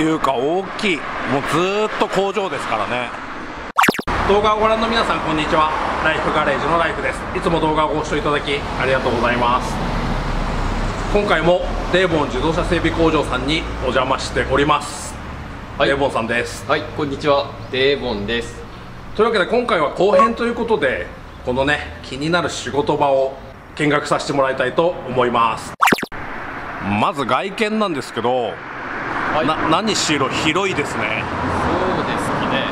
いうか大きい。もうずーっと工場ですからね。動画をご覧の皆さんこんにちは。ライフガレージのライフです。いつも動画をご視聴いただきありがとうございます。今回もデーボン自動車整備工場さんにお邪魔しております、はい。デーボンさんです。はい、こんにちは、デーボンです。というわけで今回は後編ということでこのね気になる仕事場を見学させてもらいたいと思います。まず外見なんですけど、はい、な何しろ広いですね。そうですね。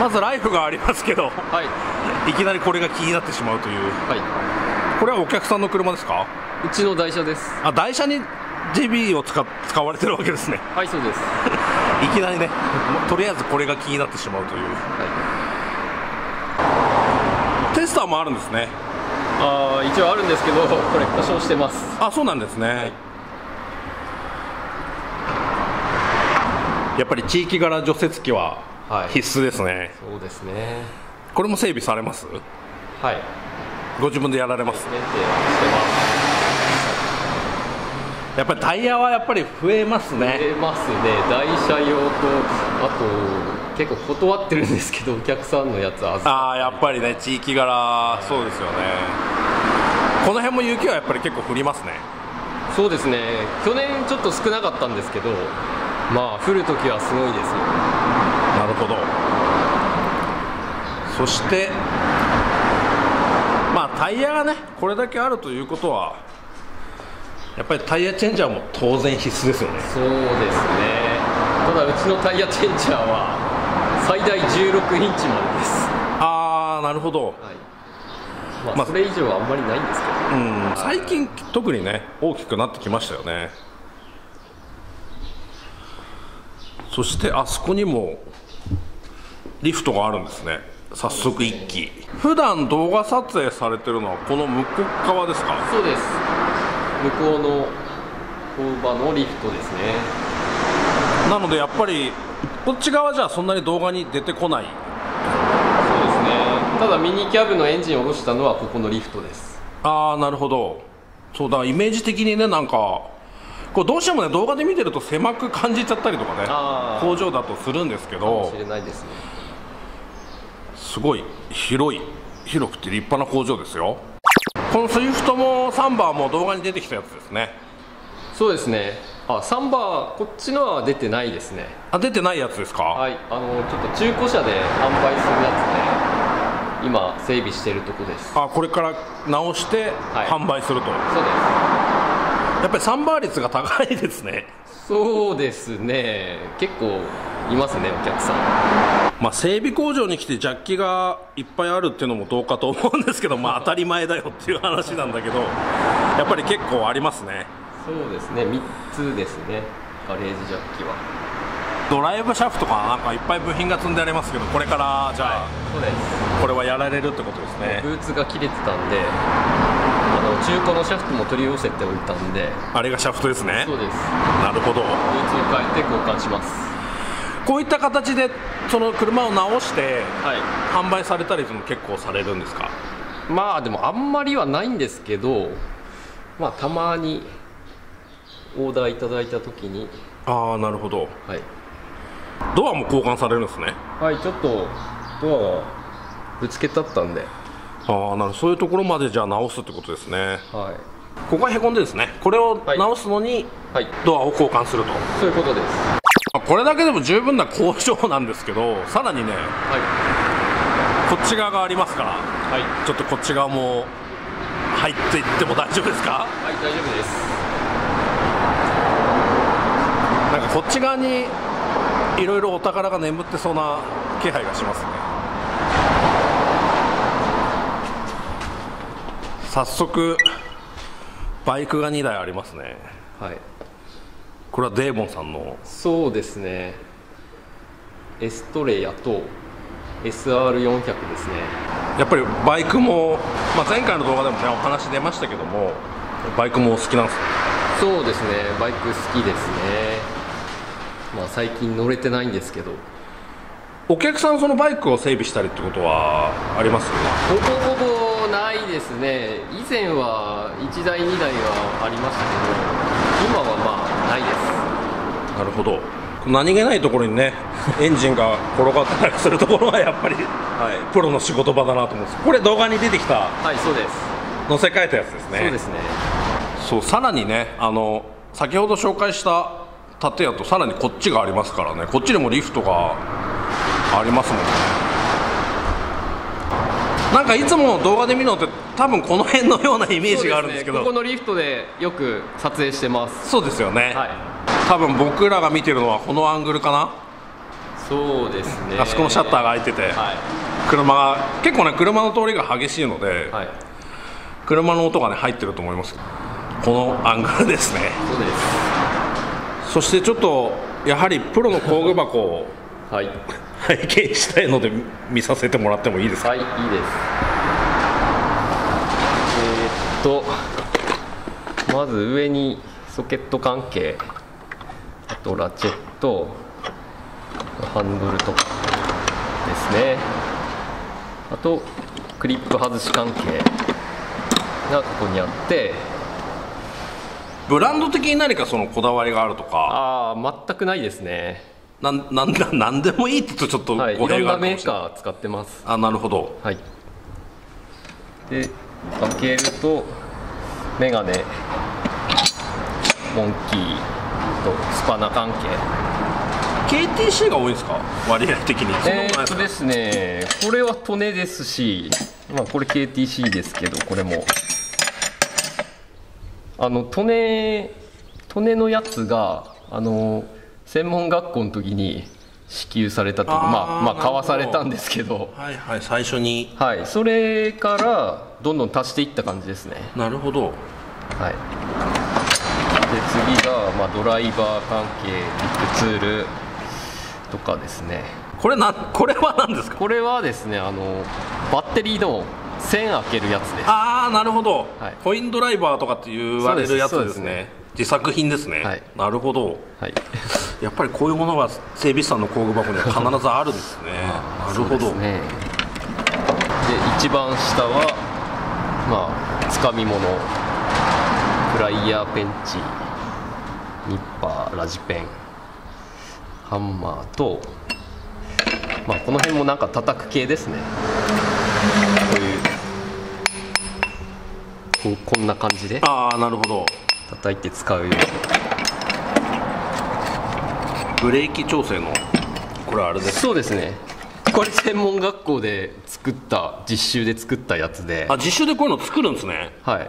まずライフがありますけどはい、いきなりこれが気になってしまうという。はこれはお客さんの車ですか？い、うちの台車です。あ台車に GB を使っ使われてるわけですね。はい、そうです。いきなりねとりあえずこれが気になってしまうという。はテスターもあるんですね。い、あー一応あるんですけど、これ故障してます。あそうなんですね、やっぱり地域柄除雪機ははい必須ですね、そうですね。これも整備されます？はい、ご自分でやられます？メンテしてます。やっぱりタイヤはやっぱり増えますね出ますね。台車用と、あと結構断ってるんですけど、お客さんのやつ預ああやっぱりね地域柄そうですよね。この辺も雪はやっぱり結構降りますね。そうですね。去年ちょっと少なかったんですけど、まあ降るときはすごいですよ。なるほど。そしてまあタイヤがねこれだけあるということはやっぱりタイヤチェンジャーも当然必須ですよね。そうですねただうちのタイヤチェンジャーは最大16インチまでです。ああなるほど。はい。まあ、まあそれ以上はあんまりないんですけど、うん。最近特にね大きくなってきましたよね。そしてあそこにもリフトがあるんですね。早速一機。普段動画撮影されてるのはこの向こう側ですか？そうです。向こうの工場のリフトですねなのでやっぱりこっち側じゃそんなに動画に出てこない。そうですね。ただミニキャブのエンジンを下ろしたのはここのリフトです。ああなるほど。そうだイメージ的にねなんかこうどうしてもね動画で見てると狭く感じちゃったりとかね工場だとするんですけかもどしれないですね。すごい広い広くて立派な工場ですよ。このスイフトもサンバーも動画に出てきたやつですね。そうですねあサンバーこっちのは出てないですね。あ出てないやつですか、はい。あのちょっと中古車で販売するやつで今整備してるとこです。あこれから直してはい。販売すると、そうでやっぱりサンバー率が高いですね。すそうですね。結構いますねお客さん。まあ、整備工場に来てジャッキがいっぱいあるっていうのもどうかと思うんですけど、まあ、当たり前だよっていう話なんだけどやっぱり結構ありますねそうですね。3つですね。ガレージジャッキは。ドライブシャフトかな？んかいっぱい部品が積んでありますけどこれからじゃあそうです。これはやられるってことですね。ブーツが切れてたんであの中古のシャフトも取り寄せておいたんで。あれがシャフトですね。そうです。なるほど。ブーツを変えて交換します。こういった形でその車を直してはい。販売されたりも結構されるんですか？まあでもあんまりはないんですけどまあたまにオーダーいただいた時に。ああなるほど。はい。ドアも交換されるんですね。はいちょっとドアがぶつけたったんで。ああなるそういうところまでじゃあ直すってことですね。はい。ここがへこんでですね。これをはい。直すのにはい。ドアを交換すると、そういうことです。あこれだけでも十分な工場なんですけどさらにねはい。こっち側がありますからはい。ちょっとこっち側も入っていっても大丈夫ですか？はい大丈夫ですなんかこっち側にいろいろお宝が眠ってそうな気配がしますね。早速バイクが2台ありますね。はい。これはデーボンさんの？そうですね。エストレアと SR400 ですね。やっぱりバイクも、まあ、前回の動画でもねお話出ましたけどもバイクもお好きなんですね。そうですね。バイク好きですねまあ最近乗れてないんですけど。お客さんそのバイクを整備したりってことはあります？ほぼほぼないですね。以前は1台2台はありましたけ今はまあないです。なるほど。何気ないところにねエンジンが転がってたりするところがやっぱり、はい、プロの仕事場だなと思うんです。これ動画に出てきたはいそうです。乗せ替えたやつですね。そうですね。そうさらにねあの先ほど紹介した建屋とさらにこっちがありますからね。こっちにもリフトがありますもんね。なんかいつも動画で見るのって多分この辺のようなイメージがあるんですけど。ね。ここのリフトでよく撮影してます。そうですよね、はい。多分僕らが見てるのはこのアングルかな、そうですね。あそこのシャッターが開いてて、はい。車が結構ね車の通りが激しいので、はい。車の音がね入ってると思います。このアングルですね。そうですそしてちょっとやはりプロの工具箱をはい。拝見したいので見させてもらってもいいですか、はいいいです。えーっとまず上にソケット関係あとラチェットハンドルとかですね。あとクリップ外し関係がここにあってブランド的に何かそのこだわりがあるとか。ああ全くないですね。なんなんだなんでもいいって言うとちょっとはいい語弊があろんなメーるかもしれない、カー使ってます。あなるほど。はい。で開けるとメガネ。モンキーとスパナ関係。KTC が多いんですか？割合的に。そんなえことないですとですねこれはトネですしまあこれ KTC ですけどこれもあのトネトネのやつがあの専門学校の時に支給されたというかまあまあ買わされたんですけど。はいはい最初に。はいそれからどんどん足していった感じですね。なるほど。はい、で次が、まあ、ドライバー関係ビッグツールとかですね。これなこれは何ですか？これはですねあのバッテリーの線開けるやつです。ああなるほど、はい。コインドライバーとかって言われるやつですね。自作品ですね、はい。なるほど。はい。やっぱりこういうものが整備士さんの工具箱には必ずあるんですね。なるほど、ですね。で一番下はまあつかみ物。フライヤーペンチニッパーラジペンハンマーとまあこの辺もなんか叩く系ですね。こういうこうこんな感じでああなるほど。叩いて使うように。ブレーキ調整のこれあれですそうですね。これ専門学校で作った実習で作ったやつで。あ実習でこういうの作るんですね。はい。へ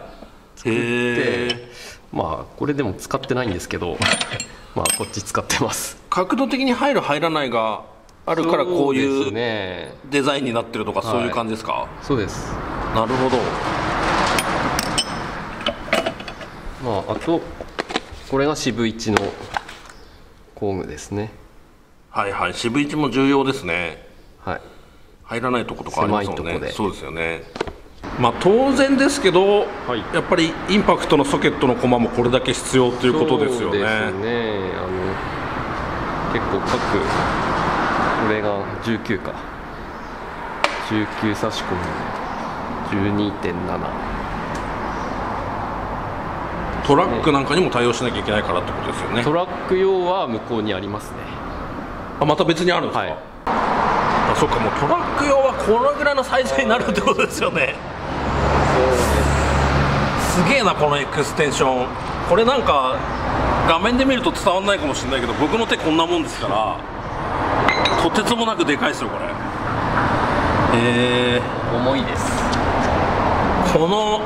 えでまあこれでも使ってないんですけど まあこっち使ってます。角度的に入る入らないがあるからこういうね。デザインになってるとかはいそういう感じですか、そうです。なるほどまああとこれが渋一の工具ですね。はいはい。渋い位置も重要ですね。はい。入らないとことかありますもんね。そうですよね。まあ当然ですけど、はい。やっぱりインパクトのソケットのコマもこれだけ必要ということですよね。そうですね。あの結構各これが19か。19差し込み12.7トラックなんかにも対応しなきゃいけないからってことですよね。トラック用は向こうにありますね。あまた別にあるんですか、はい。あそっかもうトラック用はこのぐらいのサイズになるってことですよね。すげえなこのエクステンション。これなんか画面で見ると伝わんないかもしれないけど僕の手こんなもんですからとてつもなくでかいですよこれ。え重いです。ー、この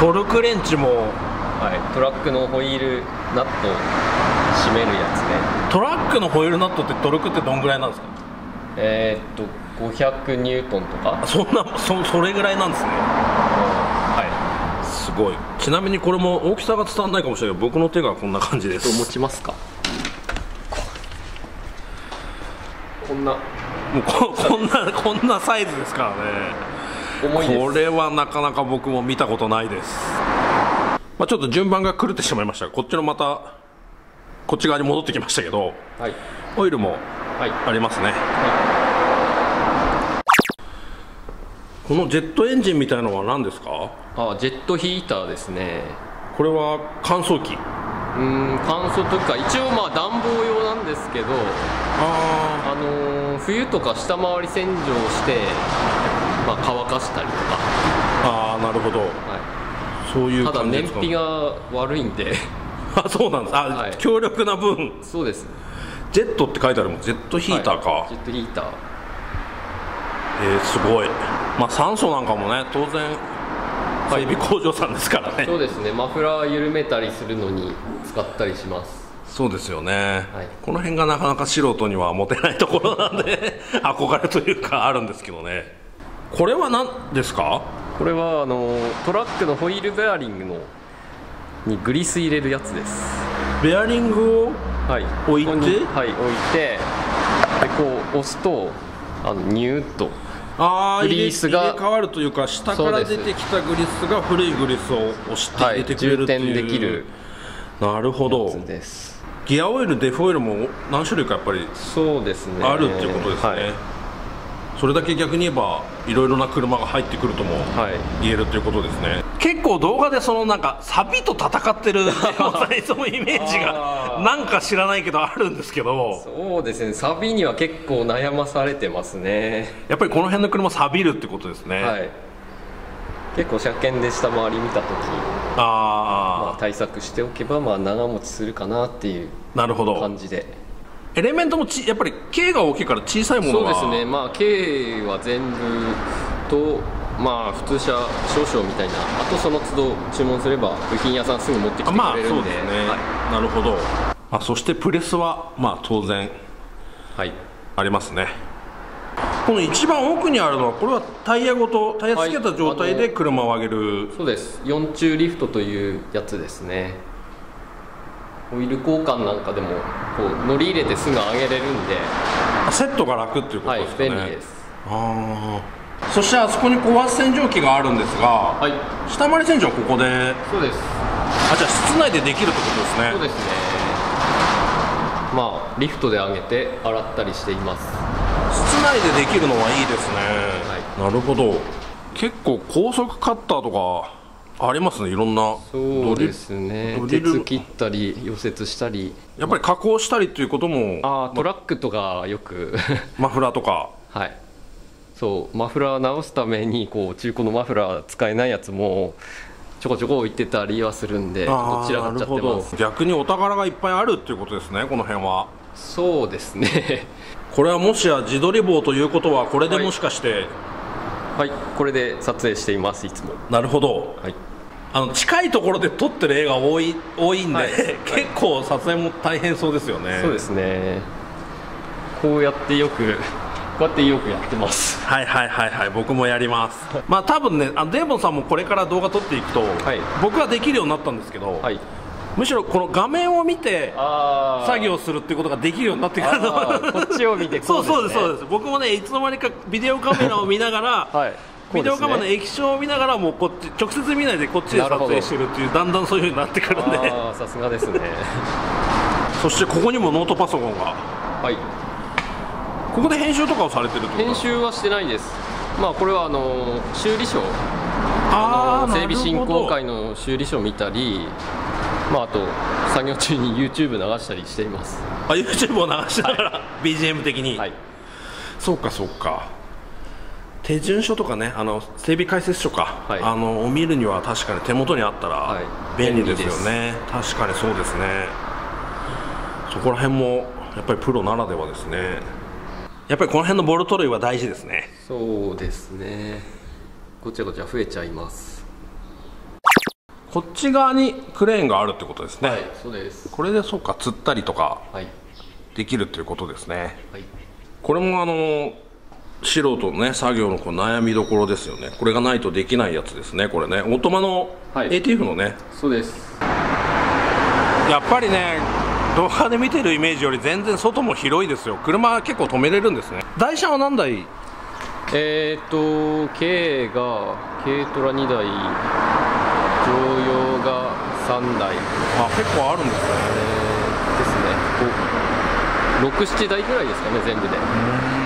トルクレンチもはいトラックのホイールナットを締めるやつね。トラックのホイールナットってトルクってどんぐらいなんですか？えーっと500ニュートンとか？あそんなそそれぐらいなんですね。はすごい。ちなみにこれも大きさが伝わらないかもしれないけど僕の手がこんな感じでいと持すちますか？こんなもうこ こんなこんなサイズですからね重いです。これはなかなか僕も見たことないです、まあ、ちょっと順番が狂ってしまいました。がこっちのまたこっち側に戻ってきましたけどはい。オイルもはい。ありますね。このジェットエンジンみたいのは何ですか？あジェットヒーターですね。ここれは乾燥機。うん乾燥というか一応まあ暖房用なんですけどああのー冬とか下回り洗浄して、まあ、乾かしたりとか、ああなるほど。はそういい、ただ燃費が悪いんで。あそうなんです。あ、はい。強力な分。そうです。ジェットって書いてあるもん。ジェットヒーターか、はい。ジェットヒーター。えー、すごい。まあ酸素なんかもね当然整備工場さんですからね、そうですね。マフラー緩めたりするのに使ったりします。そうですよね、はい。この辺がなかなか素人には持てないところなんで 憧れというかあるんですけどねこれは何ですか？これはあのトラックのホイールベアリングのにグリス入れるやつです。ベアリングをはい。置いて？はい置いてでこう押すとあのニューッとああグリスが入れ替わるというか下から出てきたグリスが古いグリスを押して入れてくれるっていう、充填できるなるほど。ギアオイルデフオイルも何種類かやっぱりそうですね。あるっていうことですね、はいそれだけ逆に言えばいろいろな車が入ってくるともはい。言えるということですね。結構動画でそのなんかサビと戦ってる そのイメージがなんか知らないけどあるんですけど。そうですね。サビには結構悩まされてますね。やっぱりこの辺の車錆びるってことですね、はい。結構車検で下回り見た時まああ対策しておけばまあ長持ちするかなっていうあなるほど。感じでエレメントもちやっぱり径が大きいから小さいものが。そうですね。まあ軽は全部とまあ普通車少々みたいなあとその都度注文すれば部品屋さんすぐ持ってきてくまあれるんで、そうですね、はい。なるほど。あそしてプレスはまあ当然はい。ありますね。この一番奥にあるのはこれはタイヤごとタイヤつけた状態で車を上げる、そうです。4中リフトというやつですねオイル交換なんかでもこう乗り入れてすぐ上げれるんで。あセットが楽っていうことはいですかね、便利です。ああそしてあそこに高圧洗浄機があるんですが、はい。下回り洗浄はここで。そうです。あじゃあ室内でできるってことですね。そうですね。まあリフトで上げて洗ったりしています。室内でできるのはいいですね、はなるほど。結構高速カッターとかありますねいろんな。そうですね。鉄切ったり溶接したり。やっぱり加工したりっていうこともああトラックとかよく。マフラーとか。はい。そうマフラー直すためにこう中古のマフラー使えないやつもちょこちょこ置いてたりはするんでちょっあーと散らかっちゃってますど。逆にお宝がいっぱいあるっていうことですねこの辺は。そうですね。これはもしや自撮り棒ということはこれではいもしかして、はい。これで撮影していますいつも。なるほど。はいあの近いところで撮ってる絵が多い 多いんで、はい。結構撮影も大変そうですよね。そうですね。こうやってよく こうやってよくやってます。はいはいはいはい。僕もやります。まあ多分ねあのデーモンさんもこれから動画撮っていくと、はい。僕はできるようになったんですけど、はい。むしろこの画面を見てあ作業するっていうことができるようになってからこっちを見てそうそうですそうすです。僕もねいつの間にかビデオカメラを見ながら、はいビデオカメラの液晶を見ながらもうこっち直接見ないでこっちで撮影してるっていうだんだんそういうふうになってくるんで。さすがですね。そしてここにもノートパソコンが。はい。ここで編集とかをされてるってこと？編集はしてないです。まあこれはあの修理書あーあの整備振興会の修理書を見たりまああと作業中に YouTube 流したりしています。あ YouTube を流しながら、BGM 的に、はい。そうかそうか手順書とかねあの整備解説書か、はい。あのを見るには確かに手元にあったらはい。便利ですよね、確かにそうですね。そこら辺もやっぱりプロならではですね。やっぱりこの辺のボルト類は大事ですね。そうですね。ごちゃごちゃ増えちゃいます。こっち側にクレーンがあるってことですね、はいそうです。これでそうか釣ったりとかはい。できるっていうことですね。はい。これもあの素人のね作業のこう悩みどころですよね。これがないとできないやつですねこれね。オートマのはい。ATF のね、そうです。やっぱりね動画で見てるイメージより全然外も広いですよ。車結構止めれるんですね。台車は何台？えーと K が軽トラ2台。乗用が3台。あ結構あるんですね。えーですね。67台ぐらいですかね全部で。う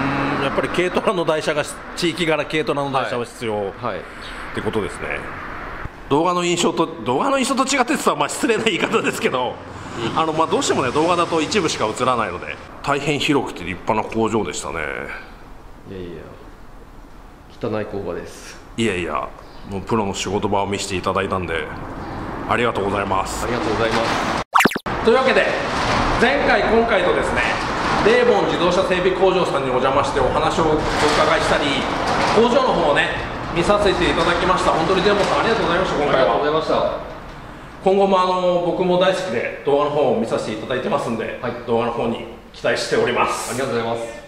んやっぱり軽トラの台車が地域柄軽トラの台車は必要はい。ってことですね、動画の印象と動画の印象と違ってって言ったらまあ失礼な言い方ですけど、あのまあどうしてもね動画だと一部しか映らないので大変広くて立派な工場でしたね。いやいや。汚い工場です。いやいや。もうプロの仕事場を見せていただいたんでありがとうございます。ありがとうございます。というわけで前回今回とですねデーボン自動車整備工場さんにお邪魔してお話をお伺いしたり工場の方をね見させていただきました。本当にデーボンさんありがとうございました今回は。ざいました。今後もあの僕も大好きで動画の方を見させていただいてますんで、はい。動画の方に期待しております。ありがとうございます。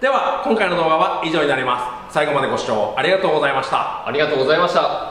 では今回の動画は以上になります。最後までご視聴ありがとうございました。ありがとうございました